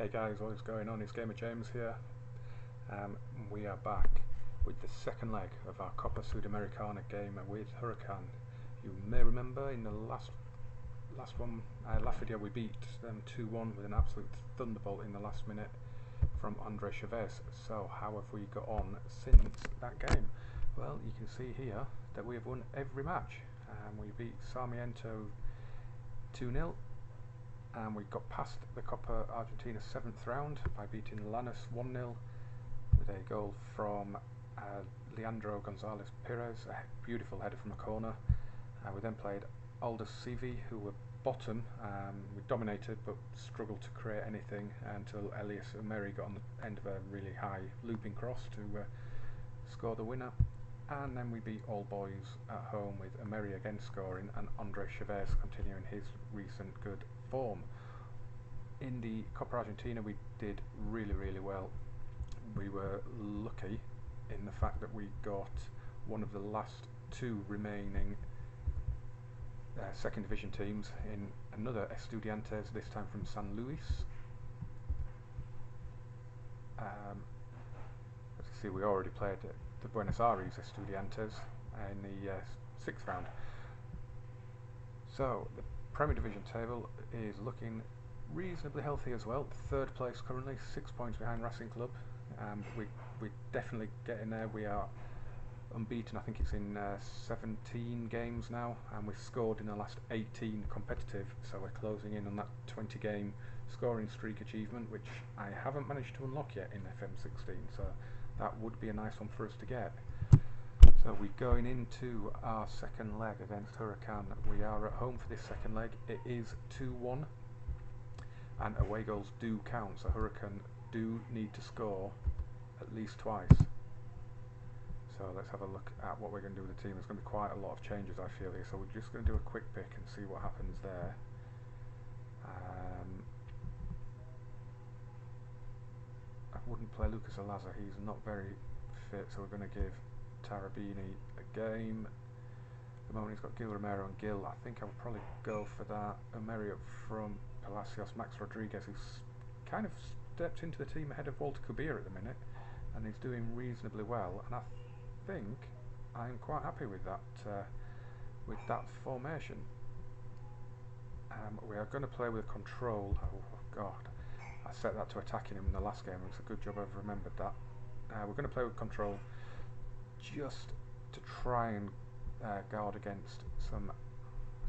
Hey guys, what is going on? It's Gamer James here. Um, we are back with the second leg of our Copa Sudamericana game with Huracan. You may remember in the last last one, uh, last video we beat them 2-1 with an absolute thunderbolt in the last minute from Andre Chavez. So how have we got on since that game? Well, you can see here that we have won every match. Um, we beat Sarmiento 2-0 and we got past the Copa Argentina seventh round by beating Lanús 1-0 with a goal from uh, Leandro Gonzalez Perez, a beautiful header from a corner. Uh, we then played Aldous Civi, who were bottom. Um, we dominated but struggled to create anything until Elias Umeri got on the end of a really high looping cross to uh, score the winner. And then we beat All Boys at home with Umeri again scoring and Andre Chavez continuing his recent good form. In the Copa Argentina we did really really well. We were lucky in the fact that we got one of the last two remaining uh, second division teams in another Estudiantes, this time from San Luis. Um, as you see, we already played the Buenos Aires Estudiantes in the uh, sixth round. So the Premier Division table is looking reasonably healthy as well. Third place currently, six points behind Racing Club. Um, we we definitely getting there. We are unbeaten. I think it's in uh, 17 games now, and we've scored in the last 18 competitive. So we're closing in on that 20 game scoring streak achievement, which I haven't managed to unlock yet in FM16. So that would be a nice one for us to get. So we're going into our second leg against Huracan. We are at home for this second leg. It is 2-1 and away goals do count. So Huracan do need to score at least twice. So let's have a look at what we're going to do with the team. There's going to be quite a lot of changes I feel here. So we're just going to do a quick pick and see what happens there. Um, I wouldn't play Lucas Alaza. He's not very fit. So we're going to give Tarabini a game. At the moment he's got Gil Romero and Gil. I think I would probably go for that. Umeri up front, Palacios, Max Rodriguez, who's kind of stepped into the team ahead of Walter Kubir at the minute, and he's doing reasonably well. And I think I'm quite happy with that uh, with that formation. Um, we are going to play with control. Oh, God, I set that to attacking him in the last game. It's a good job I've remembered that. Uh, we're going to play with control just to try and uh, guard against some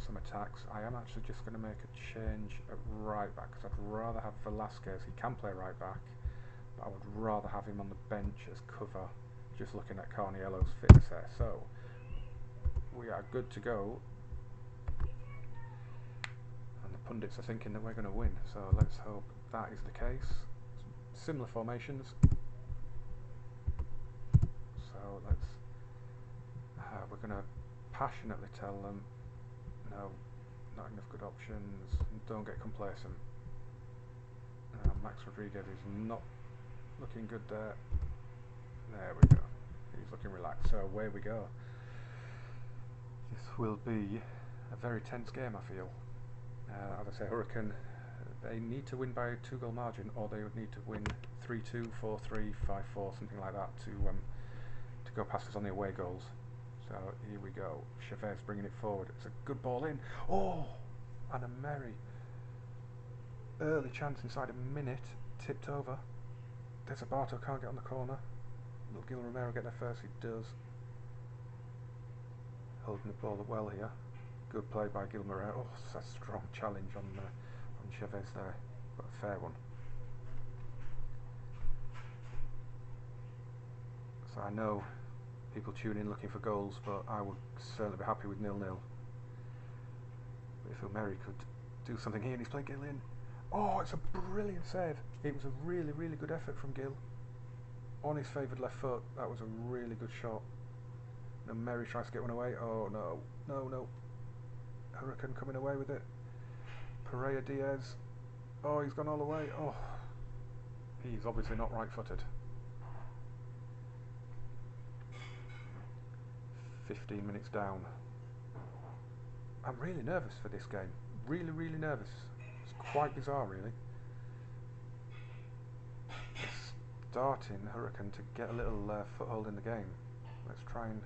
some attacks. I am actually just going to make a change at right back because I'd rather have Velasquez. He can play right back, but I would rather have him on the bench as cover. Just looking at Carniello's fitness there. So we are good to go. And the pundits are thinking that we're going to win. So let's hope that is the case. Similar formations. Let's uh, we're going to passionately tell them, no, not enough good options, don't get complacent. Uh, Max Rodriguez is not looking good there. There we go. He's looking relaxed. So away we go. This will be a very tense game, I feel. Uh, as I say, Huracan, they need to win by a two-goal margin, or they would need to win 3-2, 4-3, 5-4, something like that to um, to go past us on the away goals. So here we go. Chavez bringing it forward. It's a good ball in. Oh, and a merry Early chance inside a minute. Tipped over. Desabato can't get on the corner. Will Gil Romero get there first? He does. Holding the ball well here. Good play by Gil Romero. Oh, that's a strong challenge on uh, on Chavez there, but a fair one. So I know people tune in looking for goals, but I would certainly be happy with nil-nil. If Umeri could do something here, and he's played Gil in. Oh, it's a brilliant save. It was a really, really good effort from Gil. On his favoured left foot, that was a really good shot. And Umeri tries to get one away. Oh no, no, no. Huracan coming away with it. Pereira Diaz. Oh, he's gone all the way. Oh, he's obviously not right-footed. 15 minutes down. I'm really nervous for this game. Really, really nervous. It's quite bizarre, really. starting Huracan to get a little uh, foothold in the game. Let's try and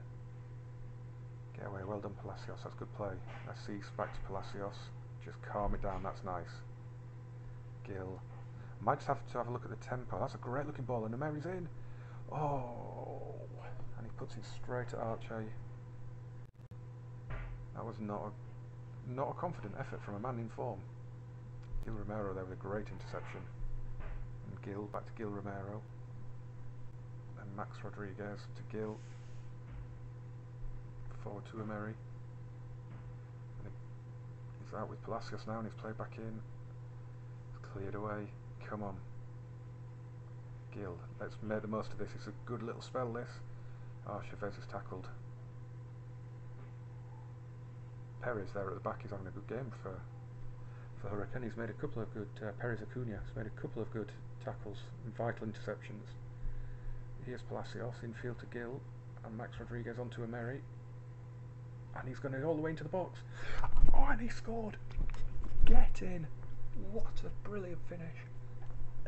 get away. Well done, Palacios. That's good play. Assis back to Palacios. Just calm it down. That's nice. Gil. Might just have to have a look at the tempo. That's a great looking ball, and the Mary's in. Oh, and he puts it straight at Archie. That was not a not a confident effort from a man in form. Gil Romero there with a great interception. And Gil back to Gil Romero. And Max Rodriguez to Gil. Forward to Umeri. He's out with Palacios now and he's played back in. Cleared away. Come on. Gil, let's make the most of this. It's a good little spell this. Oh, Chavez is tackled. Perez there at the back is having a good game for for Huracan. He's made a couple of good, uh, Perez Acuna has made a couple of good tackles and vital interceptions. Here's Palacios infield to Gil and Max Rodriguez onto Umeri. And he's going to go all the way into the box. Oh, and he scored! Get in! What a brilliant finish.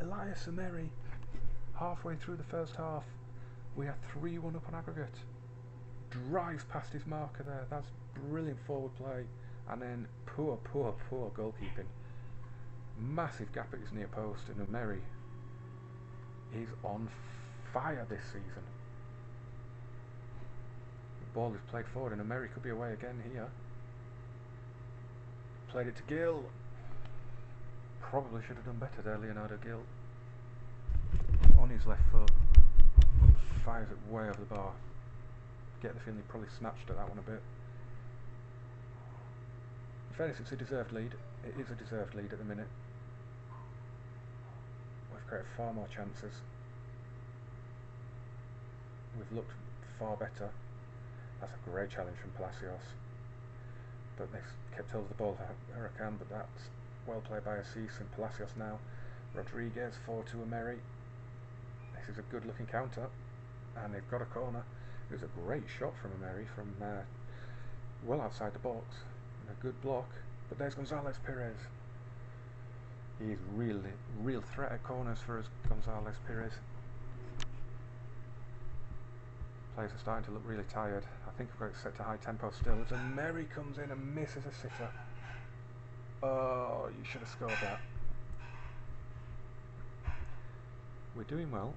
Elias Umeri, halfway through the first half, we are 3 1 up on aggregate. Drives past his marker there. That's brilliant forward play. And then poor, poor, poor goalkeeping. Massive gap at his near post. And Umeri is on fire this season. The ball is played forward, and Umeri could be away again here. Played it to Gil. Probably should have done better there, Leonardo Gil. On his left foot. Fires it way over the bar. Get the feeling he probably snatched at that one a bit. Fairness, it's a deserved lead. It is a deserved lead at the minute. We've created far more chances. We've looked far better. That's a great challenge from Palacios. But they've kept hold of the ball, Huracan, but that's well played by Assis and Palacios now. Rodriguez forward to Umeri. This is a good looking counter. And they've got a corner. It was a great shot from Umeri from uh, well outside the box. A good block. But there's Gonzalez Perez. He's really, real threat at corners for us, Gonzalez Perez. Players are starting to look really tired. I think we've got it set to high tempo still. As Umeri comes in and misses a sitter. Oh, you should have scored that. We're doing well.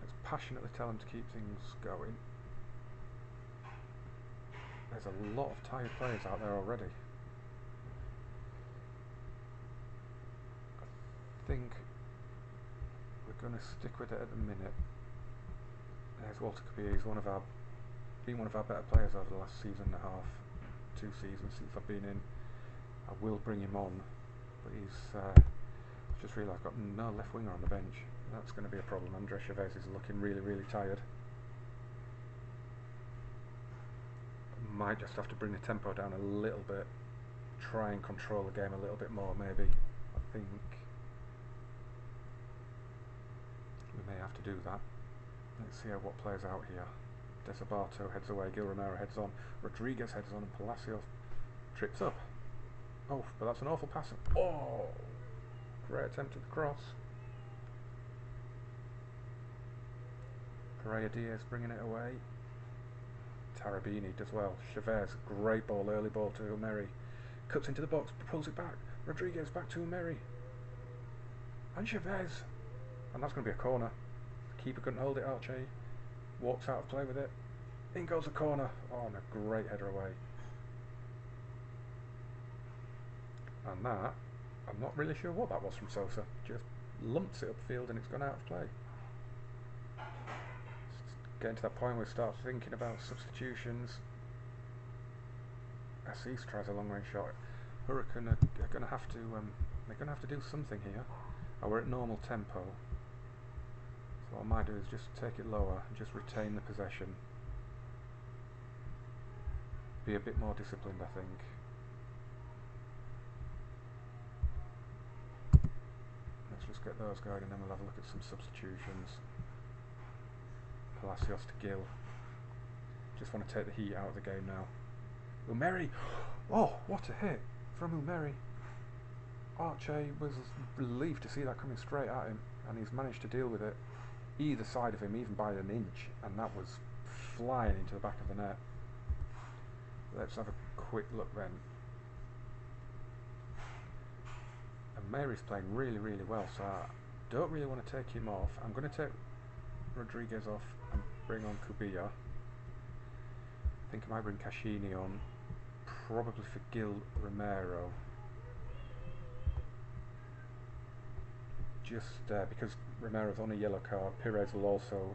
Let's passionately tell them to keep things going. There's a lot of tired players out there already. I think we're going to stick with it at the minute. There's Walter Kabir, he's one of our, been one of our better players over the last season and a half, two seasons since I've been in. I will bring him on, but he's uh, just realised I've got no left winger on the bench. That's going to be a problem. Andre Chavez is looking really, really tired. Might just have to bring the tempo down a little bit. Try and control the game a little bit more, maybe. I think we may have to do that. Let's see how what plays out here. Desabato heads away, Gil Romero heads on, Rodriguez heads on, and Palacios trips up. Oh, but that's an awful pass. Oh! Great attempt at the cross. Pereira Diaz bringing it away. Tarabini does well. Chavez, great ball, early ball to Umeri. Cuts into the box, pulls it back. Rodriguez back to Umeri. And Chavez. And that's going to be a corner. Keeper couldn't hold it, Archie. Walks out of play with it. In goes the corner. Oh, and a great header away. And that, I'm not really sure what that was from Sosa. Just lumps it upfield and it's gone out of play. Getting to that point where we start thinking about substitutions. Assis tries a long range shot. Huracan are, are going to have to, um, they're going to have to do something here. Oh, we're at normal tempo. So what I might do is just take it lower and just retain the possession. Be a bit more disciplined, I think. Let's just get those going and then we'll have a look at some substitutions. Palacios to Gil. Just want to take the heat out of the game now. Umeri! Oh, what a hit from Umeri. Arche was relieved to see that coming straight at him and he's managed to deal with it either side of him, even by an inch, and that was flying into the back of the net. Let's have a quick look then. And Umeri's playing really, really well, so I don't really want to take him off. I'm going to take Rodriguez off and bring on Cubillas. I think I might bring Caccini on, probably for Gil Romero. Just uh, because Romero's on a yellow card, Pires will also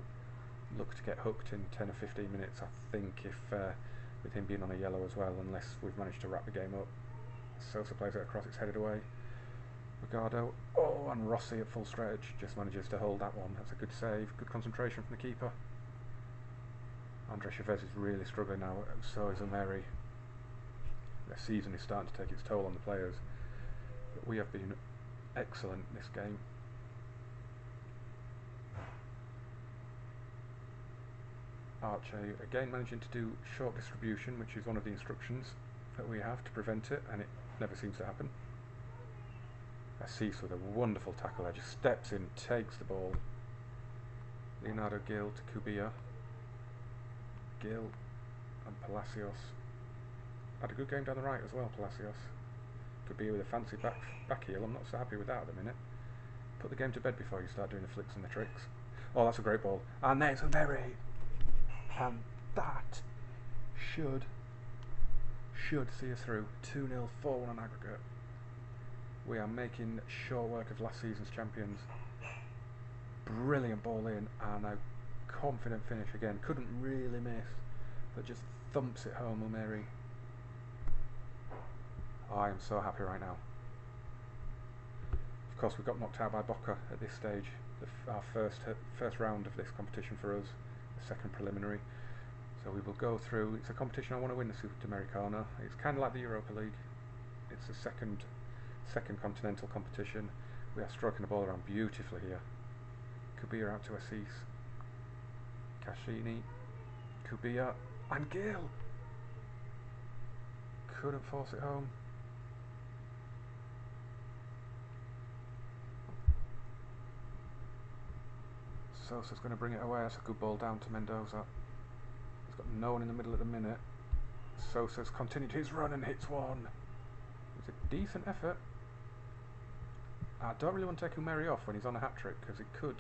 look to get hooked in 10 or 15 minutes, I think, if uh, with him being on a yellow as well, unless we've managed to wrap the game up. Sosa plays it across, it's headed away. Ricardo, oh, and Rossi at full stretch just manages to hold that one. That's a good save, good concentration from the keeper. Andre Chavez is really struggling now, so is Umeri. The season is starting to take its toll on the players. But we have been excellent this game. Arche again managing to do short distribution, which is one of the instructions that we have to prevent it, and it never seems to happen. Assis with a wonderful tackle there, just steps in, takes the ball. Leonardo Gil to Cubillas. Gil and Palacios. Had a good game down the right as well, Palacios. Be with a fancy back back heel. I'm not so happy with that at the minute. Put the game to bed before you start doing the flicks and the tricks. Oh, that's a great ball. And there's Umeri. And that should should see us through. 2-0, 4-1 on aggregate. We are making short work of last season's champions. Brilliant ball in and a confident finish again. Couldn't really miss, but just thumps it home, Umeri. I am so happy right now. Of course, we got knocked out by Boca at this stage. our first uh, first round of this competition for us, the second preliminary. So we will go through. It's a competition I want to win the Sudamericana. It's kind of like the Europa League. It's the second second continental competition. We are stroking the ball around beautifully here. Cubillas out to Assis. Caccini, Cubillas, and Gil. Couldn't force it home. Sosa's going to bring it away. That's a good ball down to Mendoza. He's got no one in the middle at the minute. Sosa's continued his run and hits one. It's a decent effort. I don't really want to take Umeri off when he's on a hat-trick because it could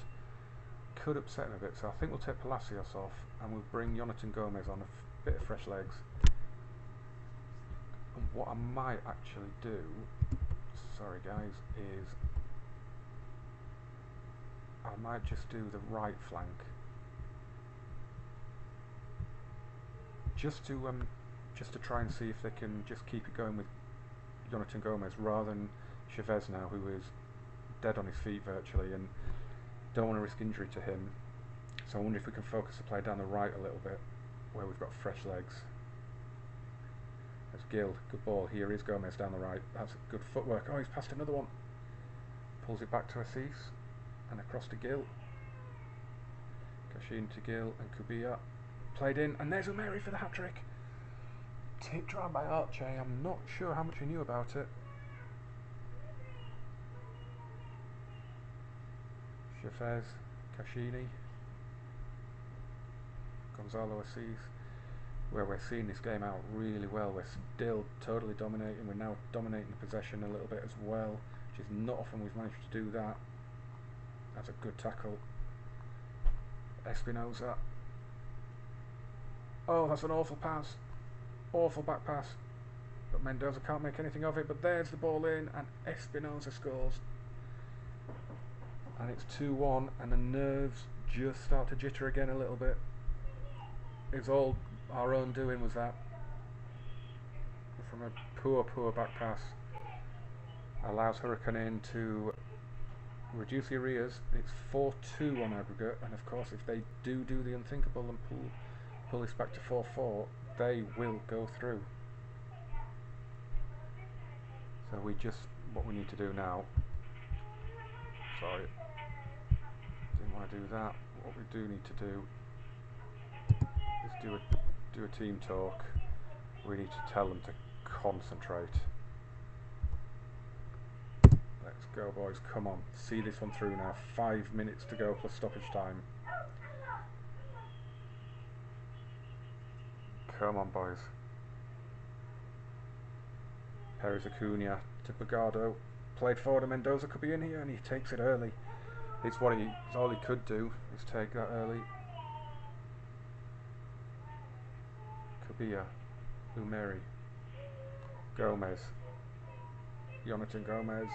could upset him a bit. So I think we'll take Palacios off and we'll bring Jonathan Gomez on a bit of fresh legs. And what I might actually do, sorry guys, is I might just do the right flank. Just to um, just to try and see if they can just keep it going with Jonathan Gomez rather than Chavez now, who is dead on his feet virtually, and don't want to risk injury to him. So I wonder if we can focus the play down the right a little bit, where we've got fresh legs. There's Gil, good ball. Here is Gomez down the right. That's good footwork. Oh, he's passed another one. Pulls it back to Assis, and across to Gil. Cashin to Gil and Cubillas. Played in, and there's Umeri for the hat-trick. Tipped around by Arche. I'm not sure how much he knew about it. Chavez, Caccini, Gonzalo Assis, where we're seeing this game out really well. We're still totally dominating. We're now dominating the possession a little bit as well, which is not often we've managed to do that. That's a good tackle. Espinoza. Oh, that's an awful pass. Awful back pass. But Mendoza can't make anything of it. But there's the ball in, and Espinoza scores and it's 2-1 and the nerves just start to jitter again a little bit. It's all our own doing was that. From a poor, poor back pass. Allows Huracan in to reduce the arrears. It's 4-2 on aggregate and of course if they do do the unthinkable and pull, pull this back to 4-4 they will go through. So we just, what we need to do now, sorry, want to do that, what we do need to do is do a, do a team talk. We need to tell them to concentrate. Let's go, boys. Come on. See this one through now. Five minutes to go plus stoppage time. Come on, boys. Perez Acuna to Bogado. Played forward Mendoza could be in here and he takes it early. It's what he, it's all he could do, is take that early. Kabia. Uh, Umeri. Gomez. Jonathan Gomez.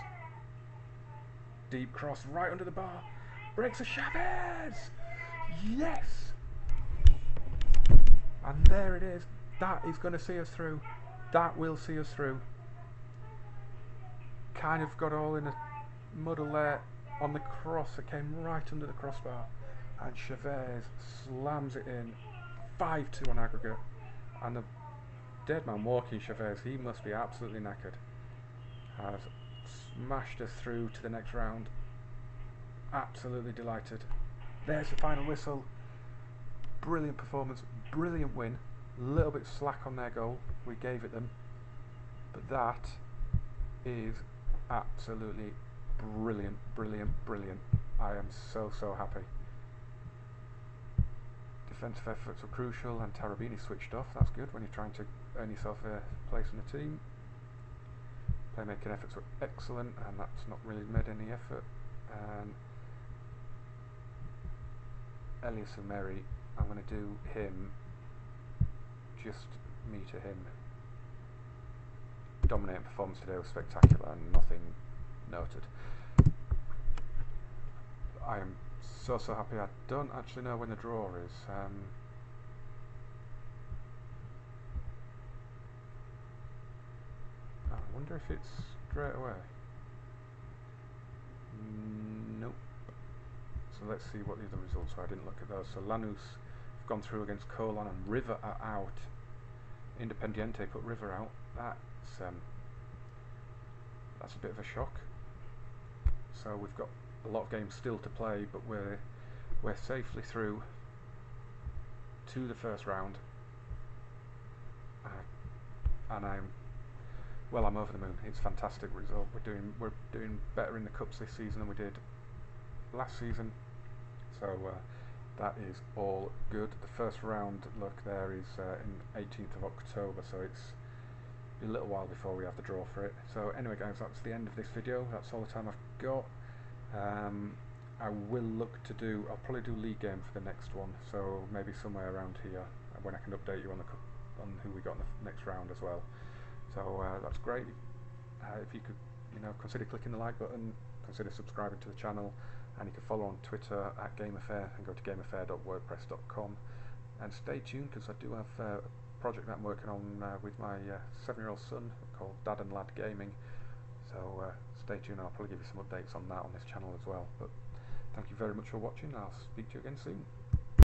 Deep cross right under the bar. Breaks a Chavez! Yes! And there it is. That is going to see us through. That will see us through. Kind of got all in a muddle there on the cross. It came right under the crossbar. And Chavez slams it in. 5-2 on aggregate. And the dead man walking Chavez, he must be absolutely knackered. Has smashed us through to the next round. Absolutely delighted. There's the final whistle. Brilliant performance, brilliant win. A little bit slack on their goal, we gave it them. But that is absolutely brilliant, brilliant, brilliant. I am so, so happy. Defensive efforts were crucial and Tarabini switched off. That's good when you're trying to earn yourself a place in the team. Playmaking efforts were excellent and that's not really made any effort. And Elias Umeri, I'm going to do him, just me to him. Dominating performance today was spectacular and nothing noted. I am so so happy. I don't actually know when the draw is. Um, I wonder if it's straight away. Nope. So let's see what the other results are. I didn't look at those. So Lanús have gone through against Colon and River are out. Independiente put River out. That's um, that's a bit of a shock. So we've got a lot of games still to play, but we're we're safely through to the first round, uh, and I'm well. I'm over the moon. It's a fantastic result. We're doing we're doing better in the cups this season than we did last season. So uh, that is all good. The first round look there is uh, in 18th of October, so it's a little while before we have the draw for it. So anyway guys, that's the end of this video. That's all the time I've got. Um, I will look to do, I'll probably do league game for the next one, so maybe somewhere around here when I can update you on the on who we got in the next round as well. So uh, that's great. Uh, if you could, you know, consider clicking the like button, consider subscribing to the channel, and you can follow on Twitter at GamerFayre and go to gamerfayre.wordpress.com. And stay tuned because I do have uh, project that I'm working on uh, with my uh, seven-year-old son called Dad and Lad Gaming. So uh, stay tuned. I'll probably give you some updates on that on this channel as well. But thank you very much for watching. I'll speak to you again soon.